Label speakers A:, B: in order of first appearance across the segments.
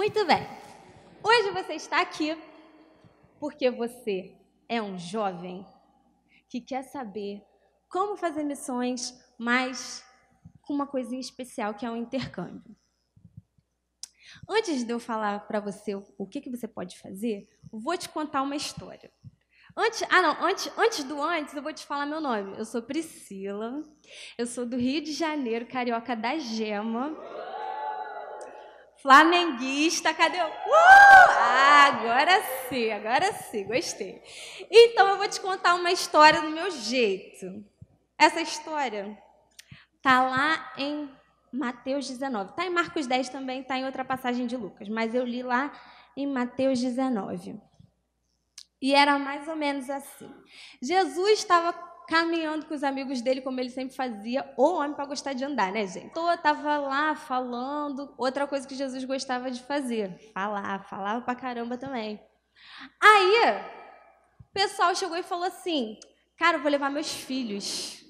A: Muito bem. Hoje você está aqui porque você é um jovem que quer saber como fazer missões, mas com uma coisinha especial que é o intercâmbio. Antes de eu falar para você o que, que você pode fazer, vou te contar uma história. Antes, ah, não, antes, antes do antes, eu vou te falar meu nome. Eu sou Priscila, eu sou do Rio de Janeiro, carioca da Gema. Flamenguista, cadê o. Uh! Ah, agora sim, agora sim, gostei. Então eu vou te contar uma história do meu jeito. Essa história tá lá em Mateus 19. Tá em Marcos 10 também, tá em outra passagem de Lucas, mas eu li lá em Mateus 19. E era mais ou menos assim. Jesus estava caminhando com os amigos dele, como ele sempre fazia, o homem para gostar de andar, né, gente? Então, estava lá falando, outra coisa que Jesus gostava de fazer, falar, falava pra caramba também. Aí, o pessoal chegou e falou assim: Cara, eu vou levar meus filhos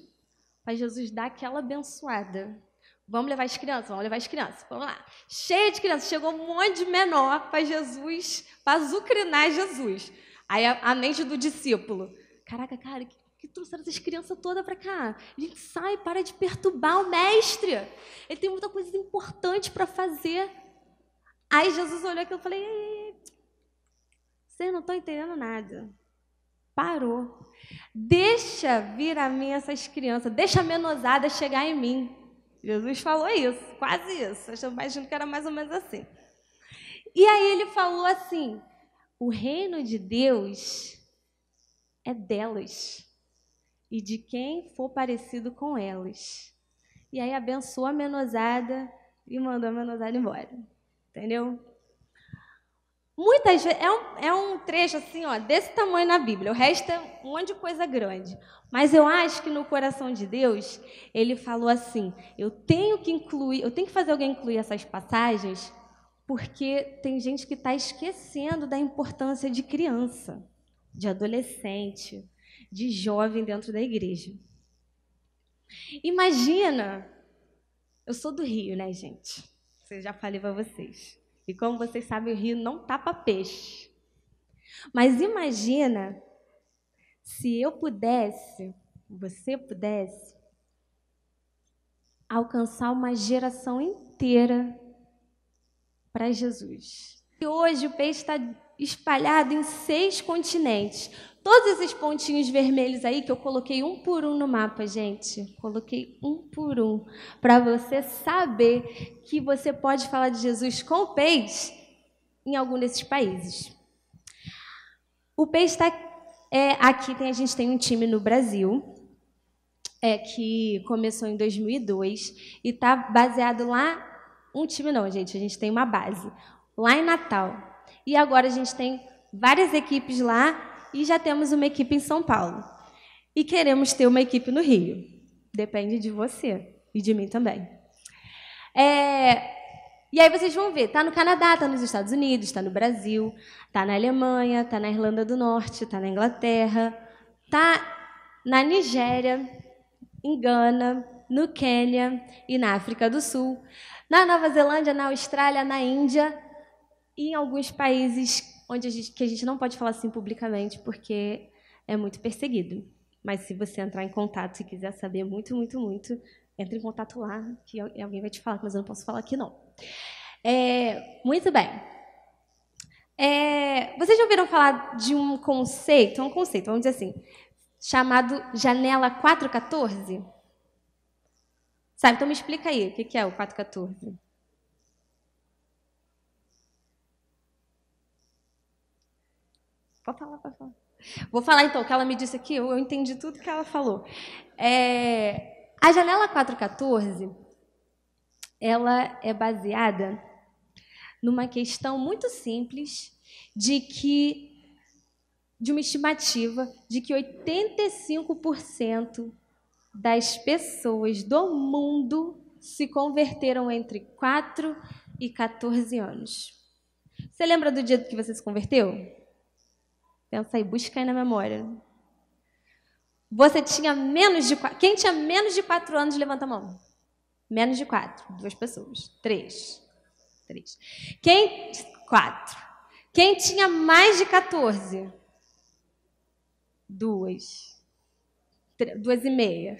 A: para Jesus dar aquela abençoada. Vamos levar as crianças, vamos levar as crianças. Vamos lá. Cheia de crianças, chegou um monte de menor para Jesus, para azucrinar Jesus. Aí a, a mente do discípulo: Caraca, cara, que que trouxeram essas crianças todas para cá? A gente sai, para de perturbar o mestre. Ele tem muita coisa importante para fazer. Aí Jesus olhou aquilo e falei: vocês não estão entendendo nada. Parou. Deixa vir a mim essas crianças, deixa a menosada chegar em mim. Jesus falou isso, quase isso. Eu imagino que era mais ou menos assim. E aí ele falou assim: o reino de Deus é delas e de quem for parecido com elas. E aí abençoou a menosada e mandou a menosada embora. Entendeu? Muitas vezes, é um, é um trecho assim, ó, desse tamanho na Bíblia. O resto é um monte de coisa grande. Mas eu acho que no coração de Deus, ele falou assim: eu tenho que incluir, eu tenho que fazer alguém incluir essas passagens, porque tem gente que está esquecendo da importância de criança, de adolescente, de jovem dentro da igreja. Imagina, eu sou do Rio, né, gente? Eu já falei para vocês. E como vocês sabem, o Rio não tapa peixe. Mas imagina se eu pudesse, você pudesse, alcançar uma geração inteira para Jesus. E hoje o peixe está espalhado em seis continentes. Todos esses pontinhos vermelhos aí que eu coloquei um por um no mapa, gente. Coloquei um por um para você saber que você pode falar de Jesus com o peixe em algum desses países. O peixe está é, aqui. Tem, a gente tem um time no Brasil é, que começou em 2002 e está baseado lá. Um time não, gente. A gente tem uma base lá em Natal. E agora a gente tem várias equipes lá e já temos uma equipe em São Paulo. E queremos ter uma equipe no Rio. Depende de você e de mim também. É, e aí vocês vão ver, está no Canadá, está nos Estados Unidos, está no Brasil, está na Alemanha, está na Irlanda do Norte, está na Inglaterra, está na Nigéria, em Gana, no Quênia e na África do Sul, na Nova Zelândia, na Austrália, na Índia e em alguns países onde a gente, que a gente não pode falar assim publicamente porque é muito perseguido. Mas se você entrar em contato e quiser saber muito, muito, muito, entre em contato lá, que alguém vai te falar, mas eu não posso falar aqui não. É, muito bem. É, vocês já ouviram falar de um conceito, um conceito, vamos dizer assim, chamado janela 414? Sabe? Então me explica aí, o que é o 414? Pode falar, pode falar. Vou falar então o que ela me disse aqui, eu entendi tudo que ela falou. É, a janela 414, ela é baseada numa questão muito simples de que de uma estimativa de que 85% das pessoas do mundo se converteram entre 4 e 14 anos. Você lembra do dia que você se converteu? Pensa aí, busca aí na memória. Você tinha menos de quatro. Quem tinha menos de quatro anos, levanta a mão. Menos de quatro. Duas pessoas. Três. três. Quem. Quatro. Quem tinha mais de 14? Duas. Duas e meia.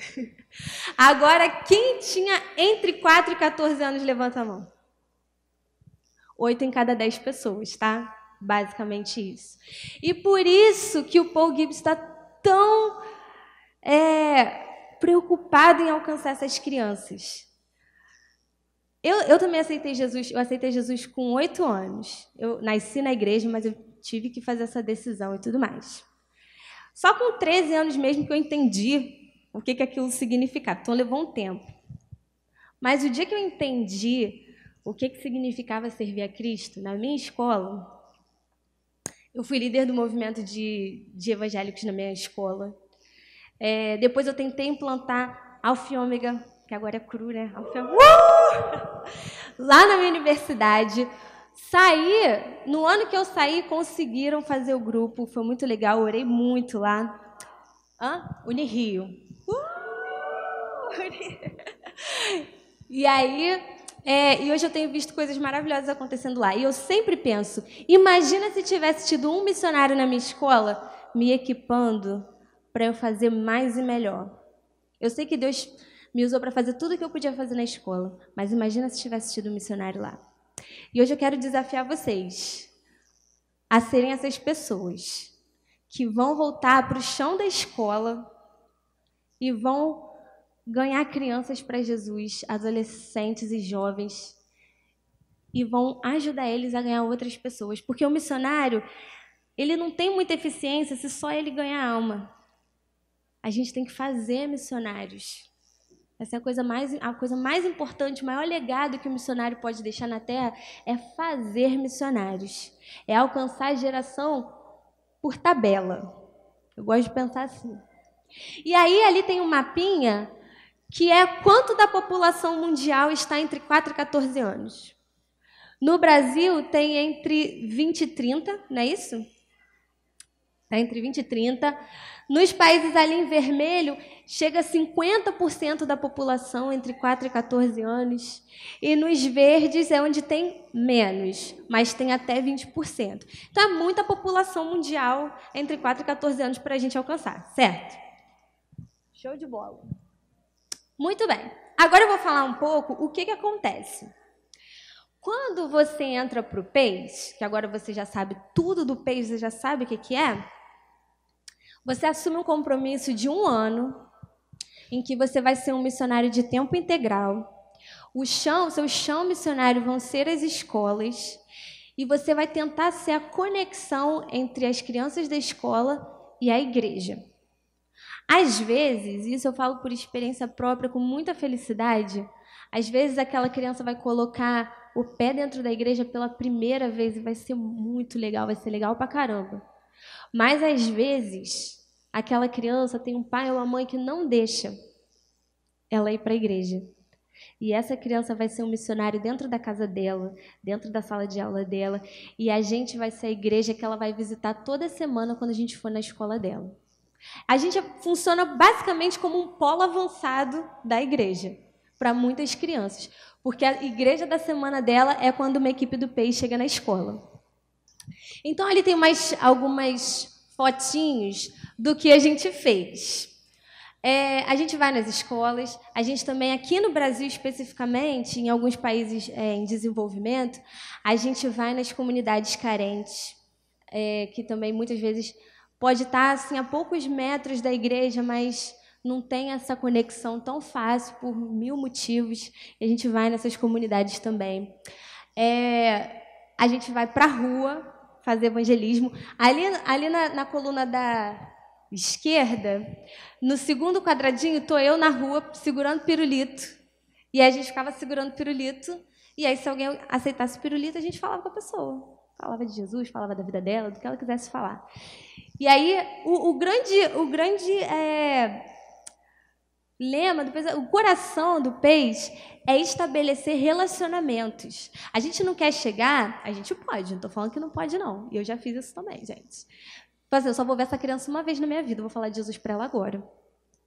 A: Agora, quem tinha entre 4 e 14 anos, levanta a mão. Oito em cada dez pessoas, tá? Basicamente isso. E por isso que o Paul Gibbs está tão é, preocupado em alcançar essas crianças. Eu, eu também aceitei Jesus, eu aceitei Jesus com oito anos. Eu nasci na igreja, mas eu tive que fazer essa decisão e tudo mais. Só com 13 anos mesmo que eu entendi o que, que aquilo significava. Então levou um tempo. Mas o dia que eu entendi o que, que significava servir a Cristo, na minha escola, eu fui líder do movimento de, de evangélicos na minha escola. É, depois eu tentei implantar Alfa Ômega, que agora é cru, né? Alfa uh! Lá na minha universidade. Saí, no ano que eu saí, conseguiram fazer o grupo, foi muito legal, orei muito lá. Hã? Unirio. Uh! e aí, é, e hoje eu tenho visto coisas maravilhosas acontecendo lá. E eu sempre penso: imagina se tivesse tido um missionário na minha escola me equipando para eu fazer mais e melhor. Eu sei que Deus me usou para fazer tudo o que eu podia fazer na escola, mas imagina se tivesse tido um missionário lá. E hoje eu quero desafiar vocês a serem essas pessoas que vão voltar para o chão da escola e vão ganhar crianças para Jesus, adolescentes e jovens, e vão ajudar eles a ganhar outras pessoas. Porque o missionário, ele não tem muita eficiência se só ele ganhar alma. A gente tem que fazer missionários. Essa é a coisa mais, a coisa mais importante, o maior legado que o missionário pode deixar na terra é fazer missionários. É alcançar a geração por tabela. Eu gosto de pensar assim. E aí ali tem um mapinha que é quanto da população mundial está entre 4 e 14 anos. No Brasil, tem entre 20 e 30, não é isso? Está entre 20 e 30. Nos países ali em vermelho, chega a 50% da população entre 4 e 14 anos. E nos verdes é onde tem menos, mas tem até 20%. Então, é muita população mundial entre 4 e 14 anos para a gente alcançar, certo? Show de bola. Muito bem. Agora eu vou falar um pouco o que, que acontece. Quando você entra para o PEIS, que agora você já sabe tudo do PEIS, você já sabe o que, que é, você assume um compromisso de um ano em que você vai ser um missionário de tempo integral. O chão, seu chão missionário vão ser as escolas e você vai tentar ser a conexão entre as crianças da escola e a igreja. Às vezes, isso eu falo por experiência própria, com muita felicidade, às vezes aquela criança vai colocar o pé dentro da igreja pela primeira vez e vai ser muito legal, vai ser legal pra caramba. Mas às vezes, aquela criança tem um pai ou uma mãe que não deixa ela ir para a igreja. E essa criança vai ser um missionário dentro da casa dela, dentro da sala de aula dela, e a gente vai ser a igreja que ela vai visitar toda semana quando a gente for na escola dela. A gente funciona basicamente como um polo avançado da igreja para muitas crianças, porque a igreja da semana dela é quando uma equipe do PEI chega na escola. Então ali tem mais algumas fotinhos do que a gente fez. É, a gente vai nas escolas, a gente também, aqui no Brasil especificamente, em alguns países é, em desenvolvimento, a gente vai nas comunidades carentes, é, que também muitas vezes pode estar assim a poucos metros da igreja, mas não tem essa conexão tão fácil por mil motivos. A gente vai nessas comunidades também. É, a gente vai para a rua fazer evangelismo. Ali, ali na, na coluna da esquerda, no segundo quadradinho, estou eu na rua segurando pirulito. E a gente ficava segurando pirulito. E aí, se alguém aceitasse pirulito, a gente falava com a pessoa. Falava de Jesus, falava da vida dela, do que ela quisesse falar. E aí, o, o grande, o grande é, lema, do, o coração do peixe é estabelecer relacionamentos. A gente não quer chegar, a gente pode, não estou falando que não pode, não. E eu já fiz isso também, gente. Fazer, eu só vou ver essa criança uma vez na minha vida, vou falar de Jesus para ela agora.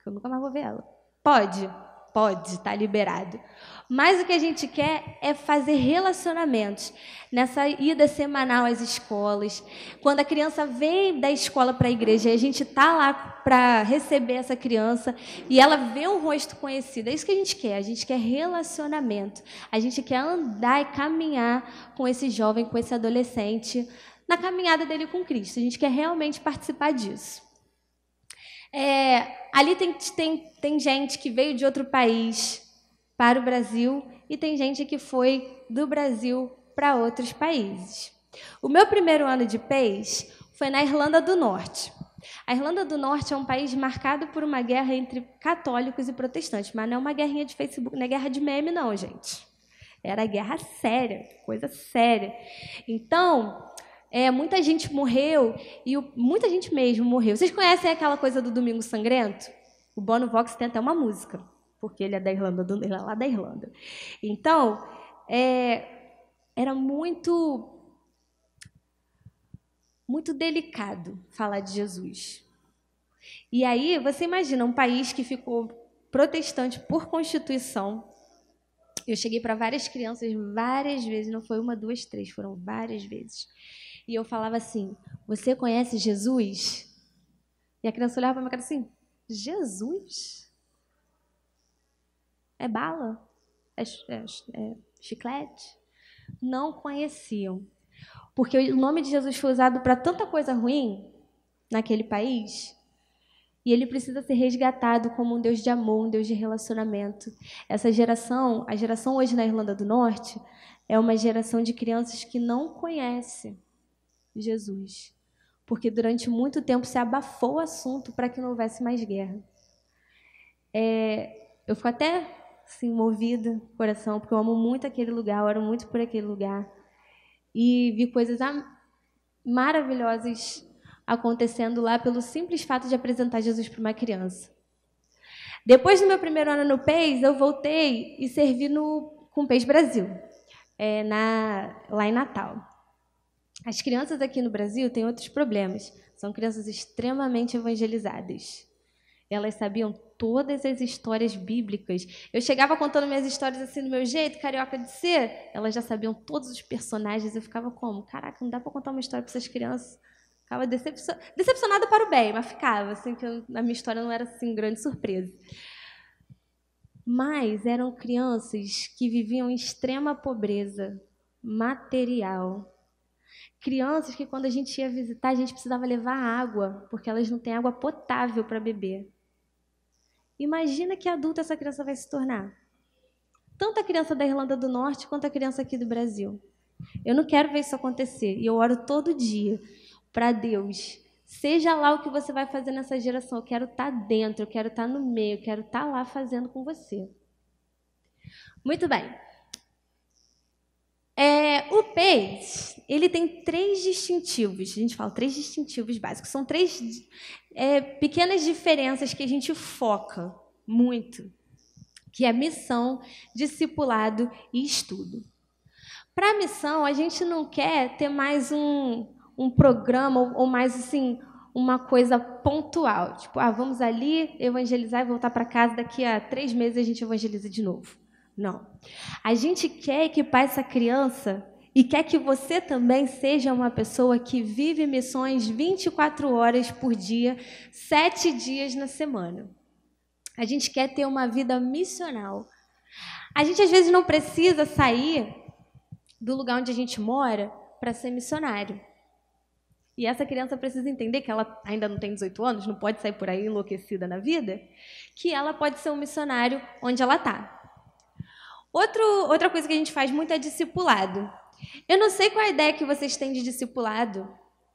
A: Que eu nunca mais vou ver ela. Pode? Pode, está liberado. Mas o que a gente quer é fazer relacionamentos. Nessa ida semanal às escolas, quando a criança vem da escola para a igreja e a gente está lá para receber essa criança e ela vê um rosto conhecido, é isso que a gente quer. A gente quer relacionamento. A gente quer andar e caminhar com esse jovem, com esse adolescente, na caminhada dele com Cristo. A gente quer realmente participar disso. É, ali tem, tem, tem gente que veio de outro país para o Brasil e tem gente que foi do Brasil para outros países. O meu primeiro ano de PES foi na Irlanda do Norte. A Irlanda do Norte é um país marcado por uma guerra entre católicos e protestantes, mas não é uma guerrinha de Facebook, não é guerra de meme, não, gente. Era guerra séria, coisa séria. Então, é, muita gente morreu, e o, muita gente mesmo morreu. Vocês conhecem aquela coisa do Domingo Sangrento? O Bono Vox tem até uma música porque ele é da Irlanda, do, ele é lá da Irlanda. Então, é, era muito muito delicado falar de Jesus. E aí, você imagina um país que ficou protestante por constituição. Eu cheguei para várias crianças várias vezes, não foi uma, duas, três, foram várias vezes. E eu falava assim: Você conhece Jesus? E a criança olhava para minha cara assim: Jesus? É bala? É, é, é chiclete? Não conheciam. Porque o nome de Jesus foi usado para tanta coisa ruim naquele país. E ele precisa ser resgatado como um Deus de amor, um Deus de relacionamento. Essa geração, a geração hoje na Irlanda do Norte, é uma geração de crianças que não conhece Jesus. Porque durante muito tempo se abafou o assunto para que não houvesse mais guerra. É, eu fico até assim, movida, coração, porque eu amo muito aquele lugar, eu oro muito por aquele lugar. E vi coisas maravilhosas acontecendo lá pelo simples fato de apresentar Jesus para uma criança. Depois do meu primeiro ano no PES, eu voltei e servi no, com o PES Brasil, é, na, lá em Natal. As crianças aqui no Brasil têm outros problemas. São crianças extremamente evangelizadas. Elas sabiam todas as histórias bíblicas. Eu chegava contando minhas histórias assim do meu jeito, carioca de ser, elas já sabiam todos os personagens. Eu ficava como? Caraca, não dá para contar uma história para essas crianças. Ficava decepcionada para o bem, mas ficava, assim, que eu, a minha história não era assim grande surpresa. Mas eram crianças que viviam em extrema pobreza material. Crianças que, quando a gente ia visitar, a gente precisava levar água, porque elas não têm água potável para beber. Imagina que adulta essa criança vai se tornar. Tanto a criança da Irlanda do Norte quanto a criança aqui do Brasil. Eu não quero ver isso acontecer. E eu oro todo dia para Deus. Seja lá o que você vai fazer nessa geração, eu quero estar tá dentro, eu quero estar tá no meio, eu quero estar tá lá fazendo com você. Muito bem. É, o PES, ele tem três distintivos. A gente fala três distintivos básicos. São três é, pequenas diferenças que a gente foca muito, que é missão, discipulado e estudo. Para a missão, a gente não quer ter mais um, um programa ou, ou mais assim uma coisa pontual, tipo, ah, vamos ali evangelizar e voltar para casa daqui a três meses a gente evangeliza de novo. Não. A gente quer equipar essa criança e quer que você também seja uma pessoa que vive missões 24 horas por dia, sete dias na semana. A gente quer ter uma vida missional. A gente às vezes não precisa sair do lugar onde a gente mora para ser missionário. E essa criança precisa entender que ela ainda não tem 18 anos, não pode sair por aí enlouquecida na vida, que ela pode ser um missionário onde ela está. Outra coisa que a gente faz muito é discipulado. Eu não sei qual a ideia que vocês têm de discipulado.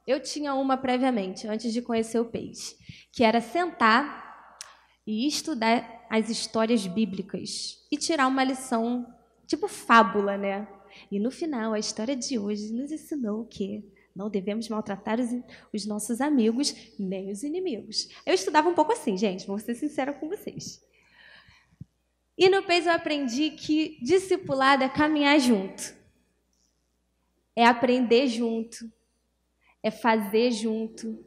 A: Eu tinha uma previamente, antes de conhecer o peixe, que era sentar e estudar as histórias bíblicas e tirar uma lição, tipo fábula, né? E no final, a história de hoje nos ensinou o quê? Não devemos maltratar os, os nossos amigos nem os inimigos. Eu estudava um pouco assim, gente, vou ser sincera com vocês. E no PES eu aprendi que discipulado é caminhar junto é aprender junto, é fazer junto.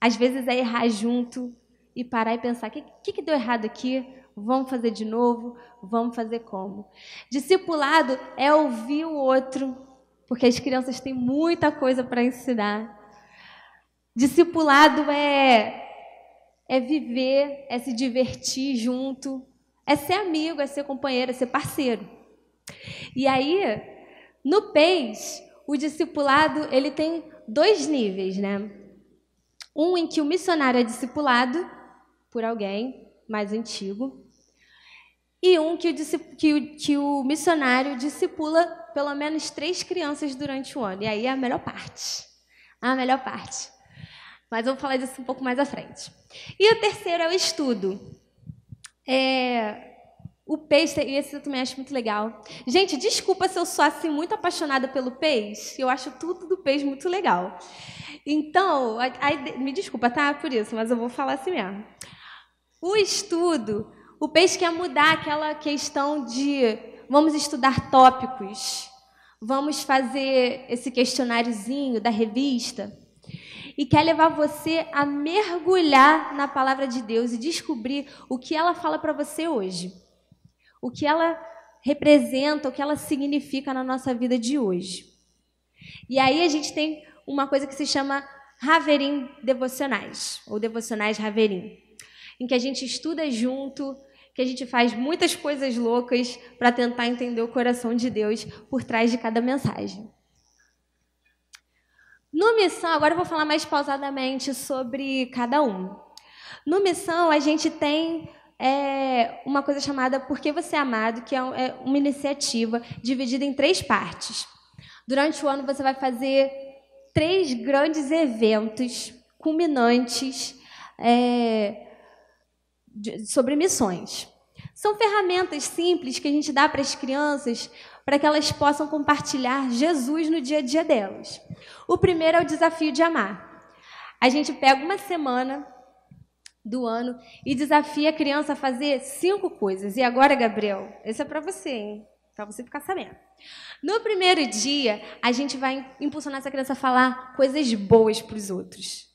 A: Às vezes é errar junto e parar e pensar: o que, que, que deu errado aqui? vamos fazer de novo, vamos fazer como. Discipulado é ouvir o outro, porque as crianças têm muita coisa para ensinar. Discipulado é é viver, é se divertir junto, é ser amigo, é ser companheiro, é ser parceiro. E aí, no PES, o discipulado ele tem dois níveis, né? Um em que o missionário é discipulado por alguém mais antigo, e um que o, que o, que o missionário discipula pelo menos três crianças durante o ano. E aí é a melhor parte. A melhor parte. Mas eu vou falar disso um pouco mais à frente. E o terceiro é o estudo. É, o peixe, e esse eu também acho muito legal. Gente, desculpa se eu sou assim muito apaixonada pelo peixe. Eu acho tudo do peixe muito legal. Então, aí, me desculpa, tá? Por isso, mas eu vou falar assim mesmo. O estudo, o peixe quer mudar aquela questão de vamos estudar tópicos, vamos fazer esse questionáriozinho da revista e quer levar você a mergulhar na palavra de Deus e descobrir o que ela fala para você hoje. O que ela representa, o que ela significa na nossa vida de hoje. E aí a gente tem uma coisa que se chama Raverim Devocionais, ou Devocionais Raverim, em que a gente estuda junto, que a gente faz muitas coisas loucas para tentar entender o coração de Deus por trás de cada mensagem. No Missão, agora eu vou falar mais pausadamente sobre cada um. No Missão, a gente tem é, uma coisa chamada Por que Você é Amado, que é, é uma iniciativa dividida em três partes. Durante o ano, você vai fazer três grandes eventos culminantes é, de, sobre missões. São ferramentas simples que a gente dá para as crianças para que elas possam compartilhar Jesus no dia a dia delas. O primeiro é o desafio de amar. A gente pega uma semana do ano e desafia a criança a fazer cinco coisas. E agora, Gabriel, esse é para você, hein? Para você ficar sabendo. No primeiro dia, a gente vai impulsionar essa criança a falar coisas boas para os outros.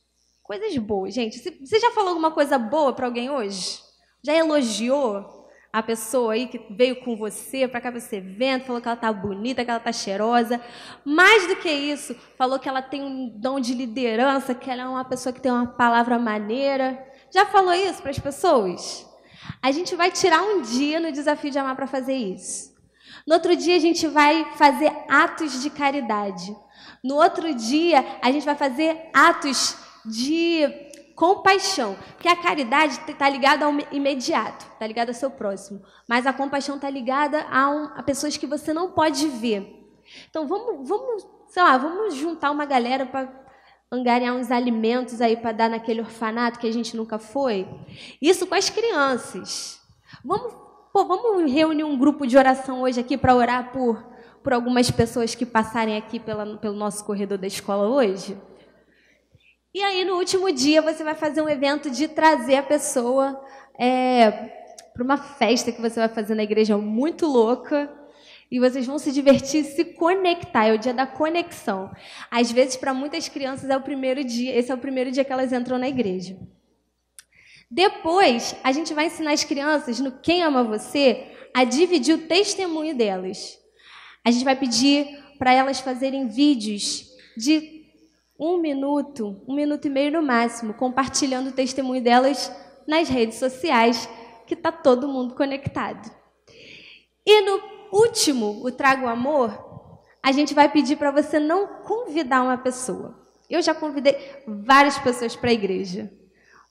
A: Coisas boas, gente. Você já falou alguma coisa boa para alguém hoje? Já elogiou? A pessoa aí que veio com você para cá você vendo, falou que ela tá bonita, que ela tá cheirosa. Mais do que isso, falou que ela tem um dom de liderança, que ela é uma pessoa que tem uma palavra maneira. Já falou isso para as pessoas? A gente vai tirar um dia no desafio de amar para fazer isso. No outro dia a gente vai fazer atos de caridade. No outro dia a gente vai fazer atos de compaixão. Porque a caridade está ligada ao imediato, está ligada ao seu próximo. Mas a compaixão está ligada a, um, a, pessoas que você não pode ver. Então vamos, vamos, sei lá, vamos juntar uma galera para angariar uns alimentos aí para dar naquele orfanato que a gente nunca foi. Isso com as crianças. Vamos, pô, vamos reunir um grupo de oração hoje aqui para orar por, por algumas pessoas que passarem aqui pela, pelo nosso corredor da escola hoje? E aí, no último dia, você vai fazer um evento de trazer a pessoa é, para uma festa que você vai fazer na igreja muito louca. E vocês vão se divertir, se conectar. É o dia da conexão. Às vezes, para muitas crianças, é o primeiro dia. Esse é o primeiro dia que elas entram na igreja. Depois, a gente vai ensinar as crianças, no Quem Ama Você, a dividir o testemunho delas. A gente vai pedir para elas fazerem vídeos de um minuto, um minuto e meio no máximo, compartilhando o testemunho delas nas redes sociais, que está todo mundo conectado. E no último, o Trago Amor, a gente vai pedir para você não convidar uma pessoa. Eu já convidei várias pessoas para a igreja,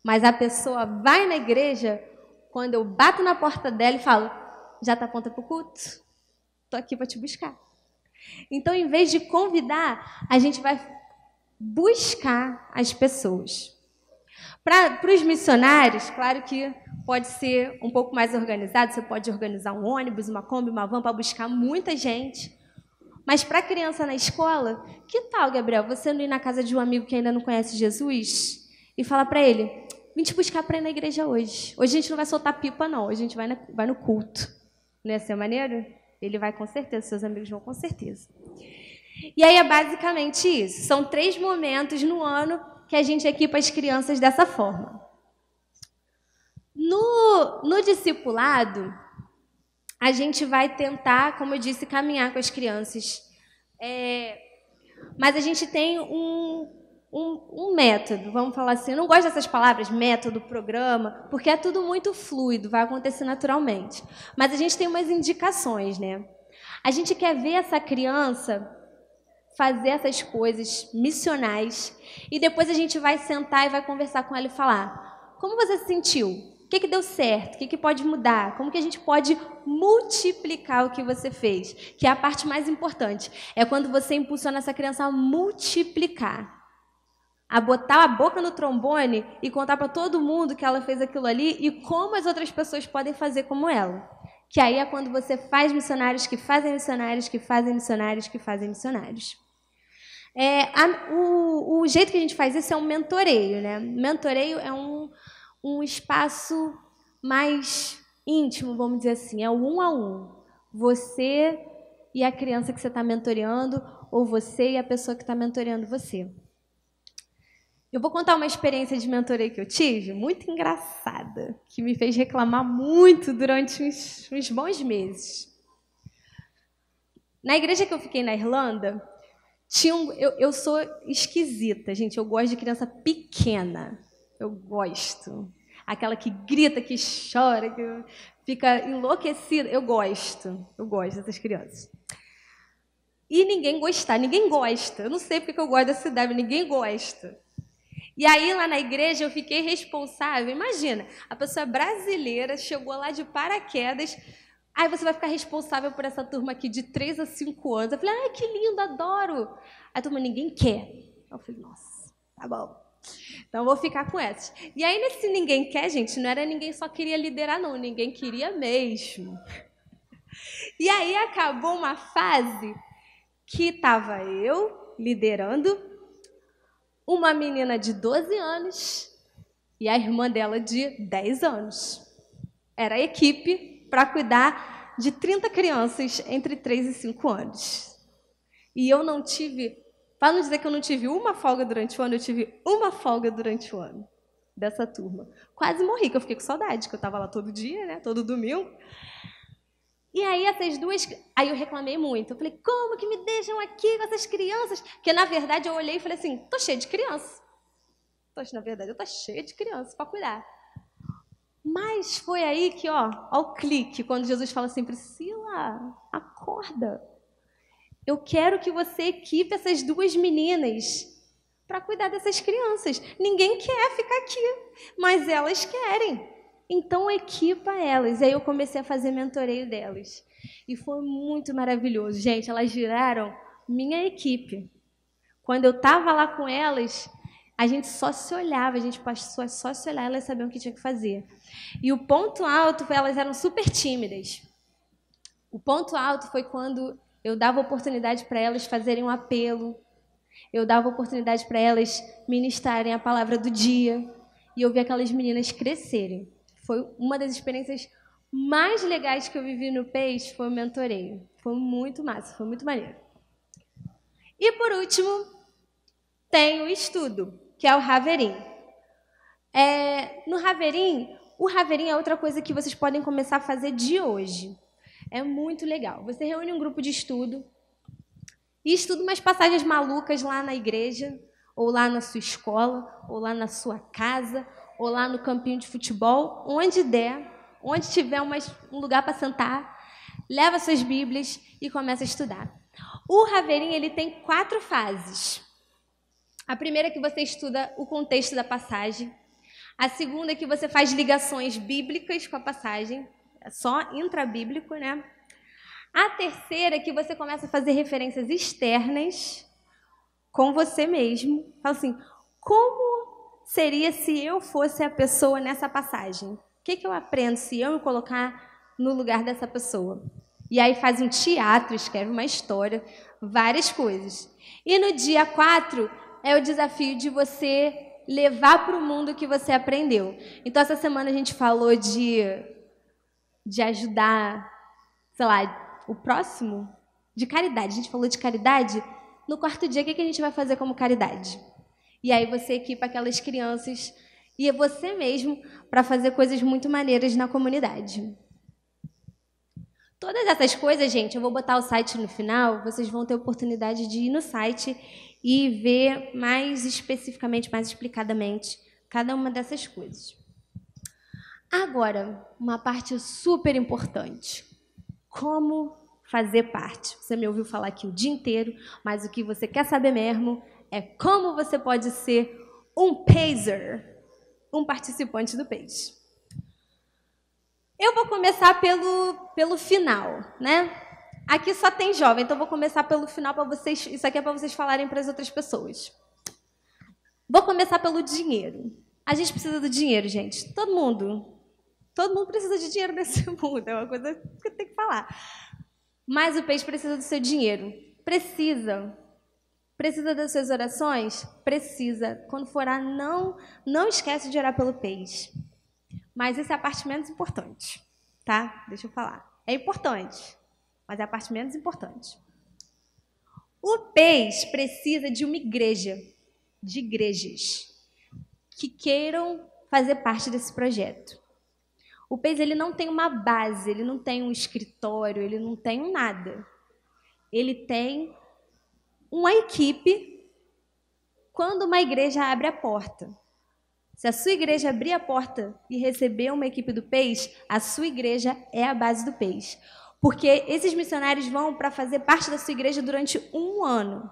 A: mas a pessoa vai na igreja quando eu bato na porta dela e falo: já está pronta para o culto? Estou aqui para te buscar. Então, em vez de convidar, a gente vai buscar as pessoas. Para os missionários, claro que pode ser um pouco mais organizado, você pode organizar um ônibus, uma Kombi, uma van para buscar muita gente. Mas para a criança na escola, que tal, Gabriel, você não ir na casa de um amigo que ainda não conhece Jesus e falar para ele: vim te buscar para ir na igreja hoje. Hoje a gente não vai soltar pipa, não, hoje a gente vai, na, vai no culto. Não ia ser maneiro? Ele vai com certeza, seus amigos vão com certeza. E aí é basicamente isso. São três momentos no ano que a gente equipa as crianças dessa forma. No, no discipulado, a gente vai tentar, como eu disse, caminhar com as crianças. É, mas a gente tem um, um, um, método, vamos falar assim. Eu não gosto dessas palavras, método, programa, porque é tudo muito fluido, vai acontecer naturalmente. Mas a gente tem umas indicações, né? A gente quer ver essa criança fazer essas coisas missionais e depois a gente vai sentar e vai conversar com ela e falar: como você se sentiu? O que, que deu certo? O que, que pode mudar? Como que a gente pode multiplicar o que você fez? Que é a parte mais importante. É quando você impulsiona essa criança a multiplicar. A botar a boca no trombone e contar para todo mundo que ela fez aquilo ali e como as outras pessoas podem fazer como ela. Que aí é quando você faz missionários que fazem missionários, que fazem missionários, que fazem missionários. É, a, o, o, jeito que a gente faz isso é um mentoreio, né? Mentoreio é um, um espaço mais íntimo, vamos dizer assim, é o um a um. Você e a criança que você está mentoreando, ou você e a pessoa que está mentoreando você. Eu vou contar uma experiência de mentoreio que eu tive, muito engraçada, que me fez reclamar muito durante uns, uns bons meses. Na igreja que eu fiquei na Irlanda, tinha um, eu, eu sou esquisita, gente. Eu gosto de criança pequena. Eu gosto. Aquela que grita, que chora, que fica enlouquecida. Eu gosto. Eu gosto dessas crianças. E ninguém gostar, ninguém gosta. Eu não sei porque eu gosto dessa idade, ninguém gosta. E aí, lá na igreja, eu fiquei responsável. Imagina, a pessoa brasileira chegou lá de paraquedas Aí você vai ficar responsável por essa turma aqui de 3 a 5 anos. Eu falei, ai, que lindo, adoro. Aí a turma, ninguém quer. Eu falei, nossa, tá bom. Então vou ficar com essas. E aí, nesse ninguém quer, gente, não era ninguém só queria liderar, não. Ninguém queria mesmo. E aí acabou uma fase que estava eu liderando, uma menina de 12 anos e a irmã dela de 10 anos. Era a equipe para cuidar de 30 crianças entre 3 e 5 anos. E eu não tive, para não dizer que eu não tive uma folga durante o ano, eu tive uma folga durante o ano dessa turma. Quase morri, que eu fiquei com saudade, que eu estava lá todo dia, né, todo domingo. E aí essas duas, aí eu reclamei muito. Eu falei: "Como que me deixam aqui com essas crianças?" Porque na verdade eu olhei e falei assim: "Tô cheia de criança." Tô, na verdade, eu tô cheia de criança para cuidar. Mas foi aí que, ó, ó o clique, quando Jesus fala assim, Priscila, acorda. Eu quero que você equipe essas duas meninas para cuidar dessas crianças. Ninguém quer ficar aqui, mas elas querem. Então equipa elas. E aí eu comecei a fazer mentoreio delas. E foi muito maravilhoso. Gente, elas viraram minha equipe. Quando eu estava lá com elas, a gente só se olhava, a gente passou a só se olhar, elas sabiam o que tinha que fazer. E o ponto alto elas eram super tímidas. O ponto alto foi quando eu dava oportunidade para elas fazerem um apelo, eu dava oportunidade para elas ministrarem a palavra do dia, e eu vi aquelas meninas crescerem. Foi uma das experiências mais legais que eu vivi no Peixe, foi o mentoreio. Foi muito massa, foi muito maneiro. E por último, tem o estudo que é o Raverim. É, no Raverim, o Raverim é outra coisa que vocês podem começar a fazer de hoje. É muito legal. Você reúne um grupo de estudo e estuda umas passagens malucas lá na igreja, ou lá na sua escola, ou lá na sua casa, ou lá no campinho de futebol, onde der, onde tiver um lugar para sentar, leva suas Bíblias e começa a estudar. O Raverim ele tem quatro fases. A primeira é que você estuda o contexto da passagem. A segunda é que você faz ligações bíblicas com a passagem, é só intrabíblico, né? A terceira é que você começa a fazer referências externas com você mesmo. Fala assim: como seria se eu fosse a pessoa nessa passagem? O que, que eu aprendo se eu me colocar no lugar dessa pessoa? E aí faz um teatro, escreve uma história, várias coisas. E no dia 4, é o desafio de você levar para o mundo o que você aprendeu. Então, essa semana a gente falou de, de ajudar, sei lá, o próximo, de caridade. A gente falou de caridade. No quarto dia, o que a gente vai fazer como caridade? E aí você equipa aquelas crianças e é você mesmo para fazer coisas muito maneiras na comunidade. Todas essas coisas, gente, eu vou botar o site no final, vocês vão ter oportunidade de ir no site e ver mais especificamente, mais explicadamente, cada uma dessas coisas. Agora, uma parte super importante. Como fazer parte? Você me ouviu falar aqui o dia inteiro, mas o que você quer saber mesmo é como você pode ser um pacer, um participante do PACE. Eu vou começar pelo, pelo final, né? Aqui só tem jovem, então vou começar pelo final para vocês. Isso aqui é para vocês falarem para as outras pessoas. Vou começar pelo dinheiro. A gente precisa do dinheiro, gente. Todo mundo. Todo mundo precisa de dinheiro nesse mundo. É uma coisa que eu tenho que falar. Mas o peixe precisa do seu dinheiro. Precisa. Precisa das suas orações? Precisa. Quando for orar, não, não esquece de orar pelo peixe. Mas essa é a parte menos importante, tá? Deixa eu falar. É importante, mas é a parte menos importante. O PES precisa de uma igreja, de igrejas, que queiram fazer parte desse projeto. O PES ele não tem uma base, ele não tem um escritório, ele não tem um nada. Ele tem uma equipe quando uma igreja abre a porta. Se a sua igreja abrir a porta e receber uma equipe do PES, a sua igreja é a base do PES. Porque esses missionários vão para fazer parte da sua igreja durante um ano.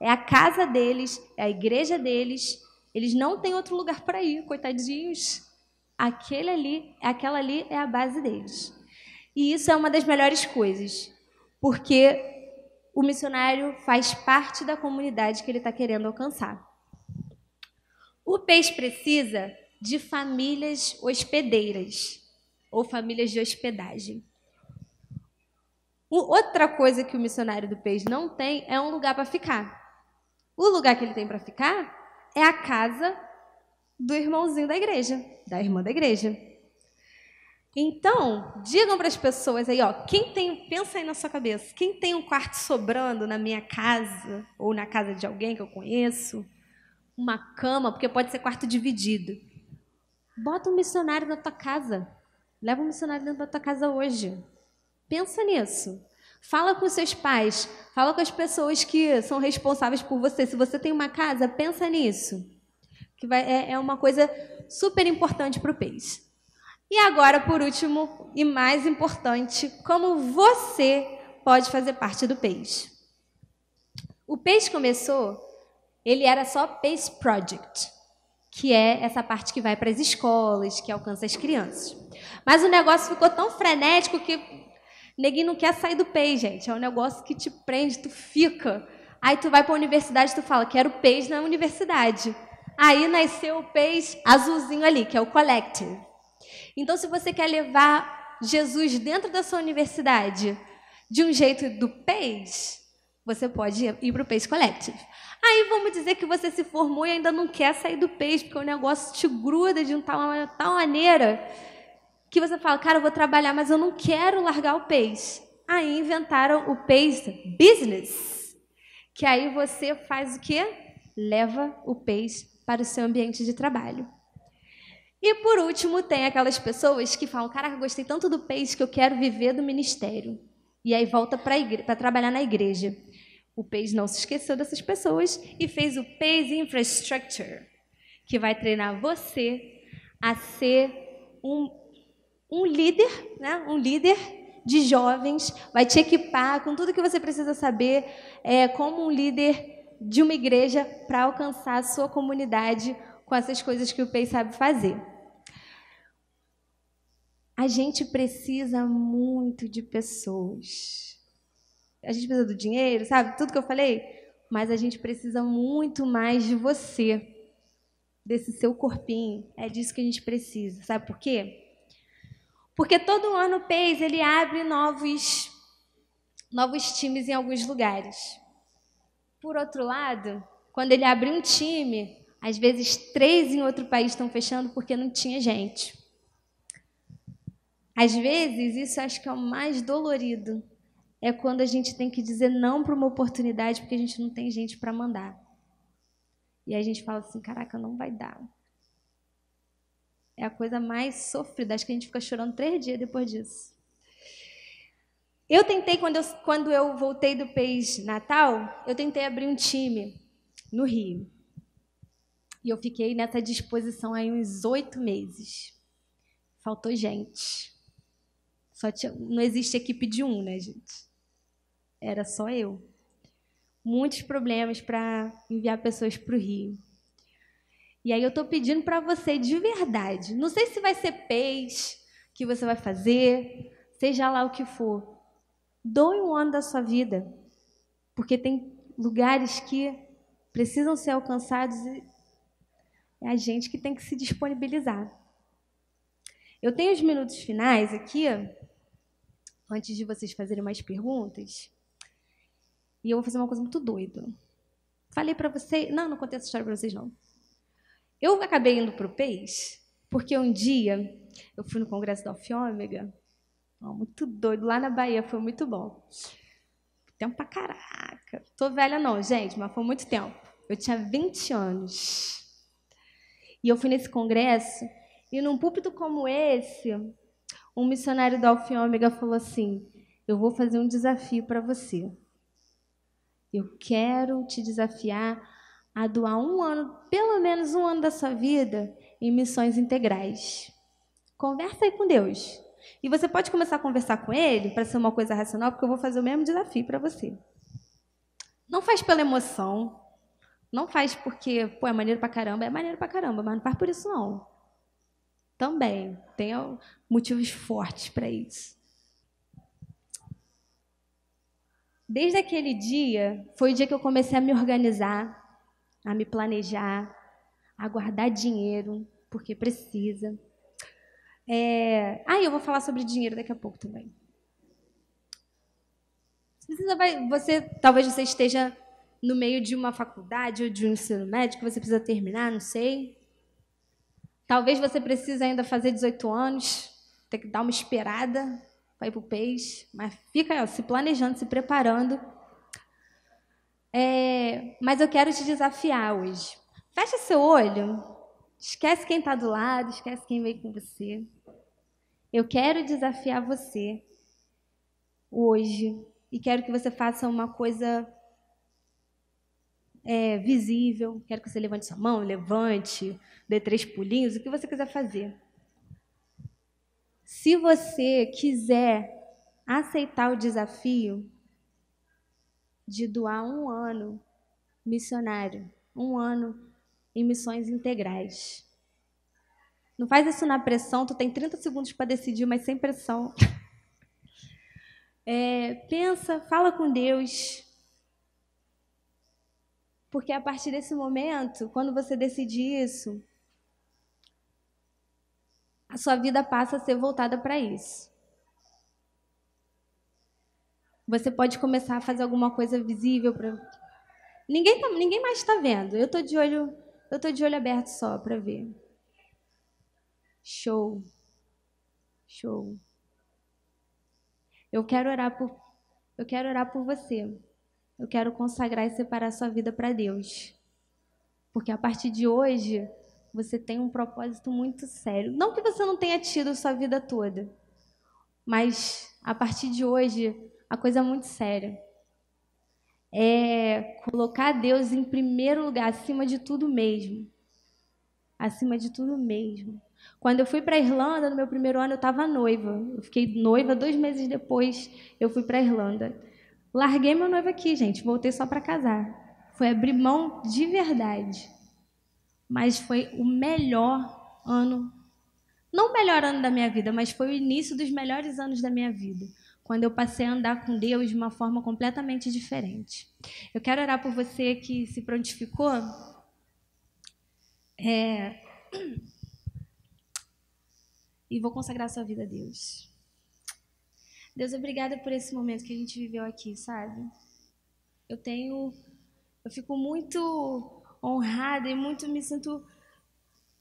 A: É a casa deles, é a igreja deles. Eles não têm outro lugar para ir, coitadinhos. Aquele ali, aquela ali é a base deles. E isso é uma das melhores coisas, porque o missionário faz parte da comunidade que ele está querendo alcançar. O peixe precisa de famílias hospedeiras ou famílias de hospedagem. Outra coisa que o missionário do peixe não tem é um lugar para ficar. O lugar que ele tem para ficar é a casa do irmãozinho da igreja, da irmã da igreja. Então, digam para as pessoas aí, ó, quem tem, pensa aí na sua cabeça, quem tem um quarto sobrando na minha casa ou na casa de alguém que eu conheço, uma cama, porque pode ser quarto dividido. Bota um missionário na tua casa. Leva um missionário dentro da tua casa hoje. Pensa nisso. Fala com seus pais, fala com as pessoas que são responsáveis por você. Se você tem uma casa, pensa nisso. Que vai, é, é uma coisa super importante para o peixe. E agora, por último e mais importante, como você pode fazer parte do peixe. O peixe começou ele era só Pace Project, que é essa parte que vai para as escolas, que alcança as crianças. Mas o negócio ficou tão frenético que neguinho não quer sair do PES, gente. É um negócio que te prende, tu fica. Aí tu vai para a universidade tu fala, quero PES na universidade. Aí nasceu o PES azulzinho ali, que é o Collective. Então, se você quer levar Jesus dentro da sua universidade de um jeito do PES, você pode ir para o PES Collective. Aí vamos dizer que você se formou e ainda não quer sair do peixe, porque o negócio te gruda de um tal, tal maneira que você fala, cara, eu vou trabalhar, mas eu não quero largar o peixe. Aí inventaram o peixe business, que aí você faz o quê? Leva o peixe para o seu ambiente de trabalho. E por último, tem aquelas pessoas que falam, cara, gostei tanto do peixe que eu quero viver do ministério. E aí volta para trabalhar na igreja. O PACE não se esqueceu dessas pessoas e fez o PACE Infrastructure, que vai treinar você a ser um, um líder, né? um líder de jovens, vai te equipar com tudo que você precisa saber é, como um líder de uma igreja para alcançar a sua comunidade com essas coisas que o PACE sabe fazer. A gente precisa muito de pessoas a gente precisa do dinheiro, sabe? Tudo que eu falei. Mas a gente precisa muito mais de você, desse seu corpinho. É disso que a gente precisa. Sabe por quê? Porque todo ano o PES ele abre novos, novos times em alguns lugares. Por outro lado, quando ele abre um time, às vezes três em outro país estão fechando porque não tinha gente. Às vezes, isso acho que é o mais dolorido é quando a gente tem que dizer não para uma oportunidade porque a gente não tem gente para mandar. E a gente fala assim: caraca, não vai dar. É a coisa mais sofrida. Acho que a gente fica chorando três dias depois disso. Eu tentei, quando eu, quando eu voltei do país natal, eu tentei abrir um time no Rio. E eu fiquei nessa disposição aí uns oito meses. Faltou gente. Só tinha, não existe equipe de um, né, gente? Era só eu. Muitos problemas para enviar pessoas para o Rio. E aí eu estou pedindo para você de verdade. Não sei se vai ser peixe que você vai fazer, seja lá o que for. Doe um ano da sua vida. Porque tem lugares que precisam ser alcançados e é a gente que tem que se disponibilizar. Eu tenho os minutos finais aqui, antes de vocês fazerem mais perguntas. E eu vou fazer uma coisa muito doida. Falei para vocês. Não, não contei essa história para vocês, não. Eu acabei indo para o PEIS, porque um dia eu fui no congresso da Alfiômega. muito doido, lá na Bahia, foi muito bom. Tempo pra caraca. Tô velha, não, gente, mas foi muito tempo. Eu tinha 20 anos. E eu fui nesse congresso, e num púlpito como esse, um missionário da Alfiômega falou assim: Eu vou fazer um desafio para você. Eu quero te desafiar a doar um ano, pelo menos um ano da sua vida, em missões integrais. Conversa aí com Deus. E você pode começar a conversar com Ele para ser uma coisa racional, porque eu vou fazer o mesmo desafio para você. Não faz pela emoção. Não faz porque, pô, é maneiro pra caramba. É maneiro pra caramba, mas não faz por isso, não. Também. Tem motivos fortes para isso. Desde aquele dia, foi o dia que eu comecei a me organizar, a me planejar, a guardar dinheiro, porque precisa. É... Ah, eu vou falar sobre dinheiro daqui a pouco também. Você, talvez você esteja no meio de uma faculdade ou de um ensino médio que você precisa terminar, não sei. Talvez você precise ainda fazer 18 anos, ter que dar uma esperada para ir para o peixe, mas fica ó, se planejando, se preparando. É, mas eu quero te desafiar hoje. Fecha seu olho, esquece quem está do lado, esquece quem veio com você. Eu quero desafiar você hoje e quero que você faça uma coisa é, visível. Quero que você levante sua mão, levante, dê três pulinhos, o que você quiser fazer. Se você quiser aceitar o desafio de doar um ano missionário, um ano em missões integrais. Não faz isso na pressão, tu tem 30 segundos para decidir, mas sem pressão. É, pensa, fala com Deus. Porque a partir desse momento, quando você decidir isso, a sua vida passa a ser voltada para isso. Você pode começar a fazer alguma coisa visível para ninguém tá, ninguém mais está vendo. Eu tô de olho eu tô de olho aberto só para ver. Show, show. Eu quero orar por eu quero orar por você. Eu quero consagrar e separar sua vida para Deus. Porque a partir de hoje, você tem um propósito muito sério. Não que você não tenha tido sua vida toda, mas a partir de hoje, a coisa muito séria. É colocar Deus em primeiro lugar, acima de tudo mesmo. Acima de tudo mesmo. Quando eu fui para a Irlanda, no meu primeiro ano, eu estava noiva. Eu fiquei noiva, dois meses depois eu fui para a Irlanda. Larguei meu noivo aqui, gente, voltei só para casar. Foi abrir mão de verdade mas foi o melhor ano. Não o melhor ano da minha vida, mas foi o início dos melhores anos da minha vida, quando eu passei a andar com Deus de uma forma completamente diferente. Eu quero orar por você que se prontificou. É... E vou consagrar sua vida a Deus. Deus, obrigada por esse momento que a gente viveu aqui, sabe? Eu tenho. Eu fico muito honrada e muito me sinto.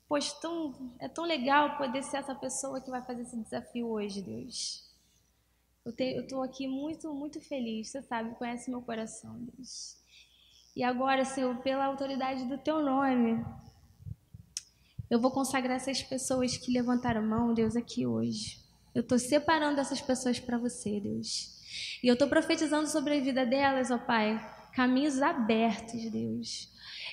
A: Pois tão, é tão legal poder ser essa pessoa que vai fazer esse desafio hoje, Deus. Eu estou aqui muito, muito feliz, você sabe, conhece meu coração, Deus. E agora, Senhor, pela autoridade do Teu nome, Eu vou consagrar essas pessoas que levantaram mão, Deus, aqui hoje. Eu estou separando essas pessoas para você, Deus. E eu estou profetizando sobre a vida delas, ó Pai, caminhos abertos, Deus.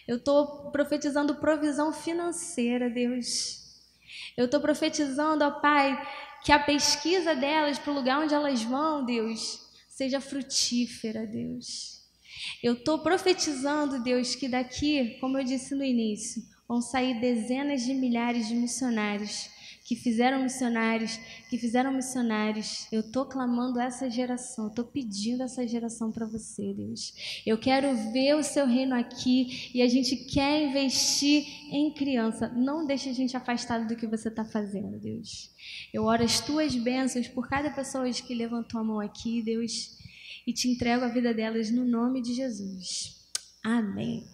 A: Eu estou profetizando provisão financeira, Deus. Eu estou profetizando, ó Pai, que a pesquisa delas para o lugar onde elas vão, Deus, seja frutífera, Deus. Eu estou profetizando, Deus, que daqui, como eu disse no início, vão sair dezenas de milhares de missionários que fizeram missionários, que fizeram missionários. Eu estou clamando essa geração, estou pedindo essa geração para você, Deus. Eu quero ver o seu reino aqui e a gente quer investir em criança. Não deixe a gente afastado do que você está fazendo, Deus. Eu oro as tuas bênçãos por cada pessoa que levantou a mão aqui, Deus, e te entrego a vida delas no nome de Jesus. Amém.